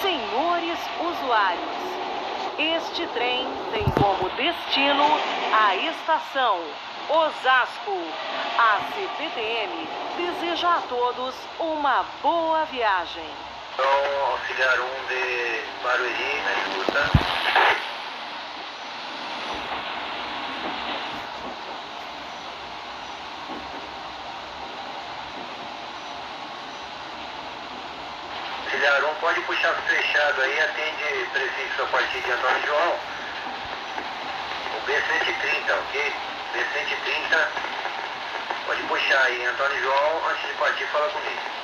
Senhores usuários, este trem tem como destino a estação Osasco. A CPTM deseja a todos uma boa viagem. Então, auxiliar 1 de Barueri, na escuta. Auxiliar 1, pode puxar fechado aí, atende prefixo a partir de Antônio João. O B130, ok? B130, pode puxar aí, Antônio João, antes de partir, fala comigo.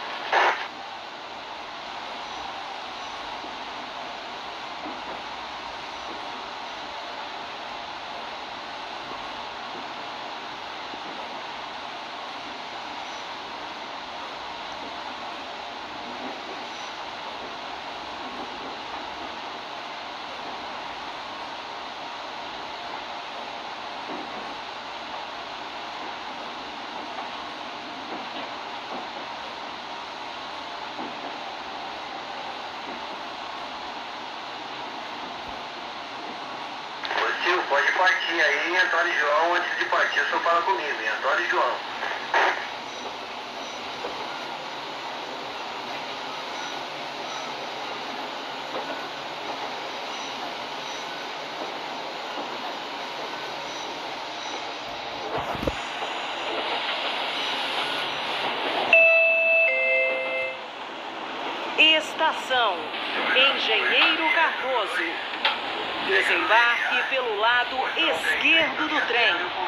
Partir aí, Antônio João, antes de partir, só fala comigo, hein? Antônio João. Desembarque pelo lado esquerdo do trem.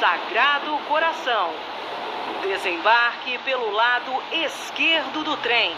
Sagrado Coração. Desembarque pelo lado esquerdo do trem.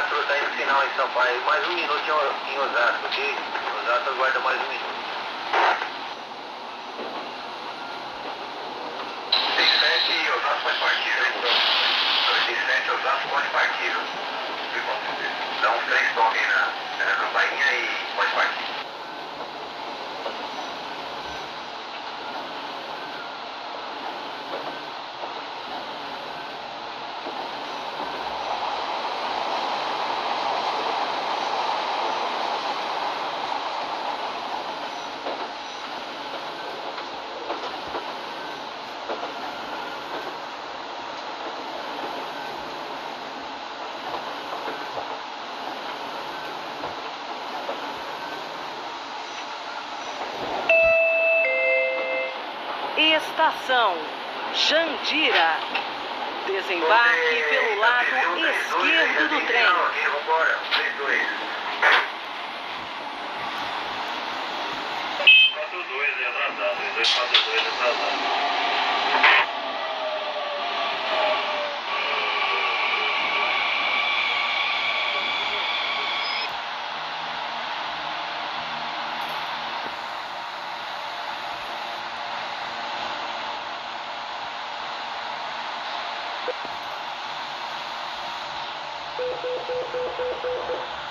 4 está indo final em São Paulo. Mais um minuto em Osasco, ok? Osasco aguarda mais um minuto. 97 Osasco pode partir, então. 97 Osasco pode partir. Dá uns três toques na, na campainha e pode partir. Estação Jandira. Desembarque pelo lado esquerdo do trem. Vambora, 32. 42 atrasado, 242 atrasado. Thank you.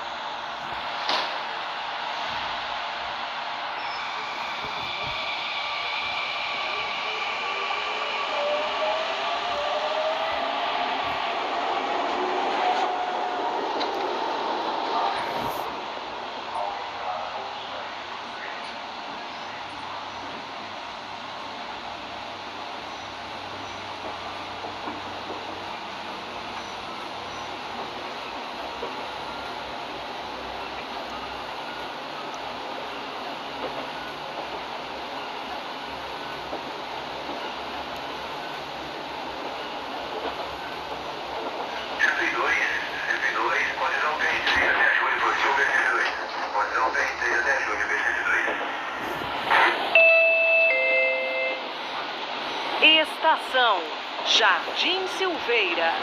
Estação Jardim Silveira.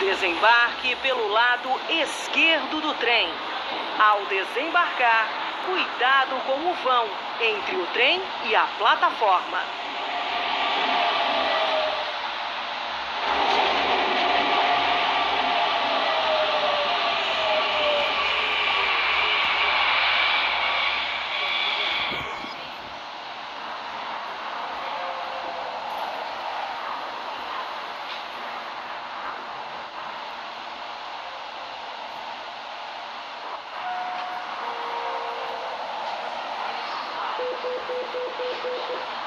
Desembarque pelo lado esquerdo do trem. Ao desembarcar, cuidado com o vão entre o trem e a plataforma. Thank you.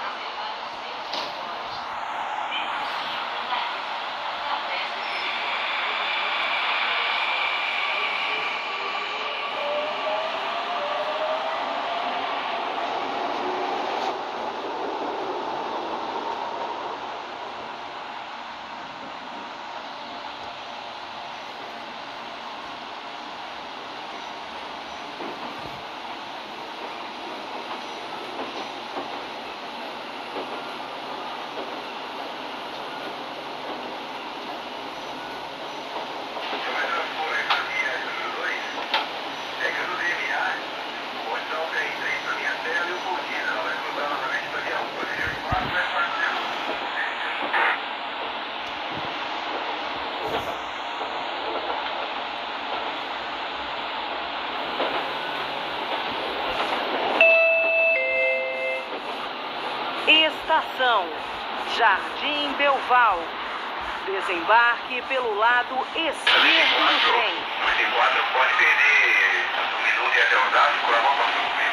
Estação Jardim Belval. Desembarque pelo lado esquerdo do trem. 94 pode perder um minuto e até vamos Thank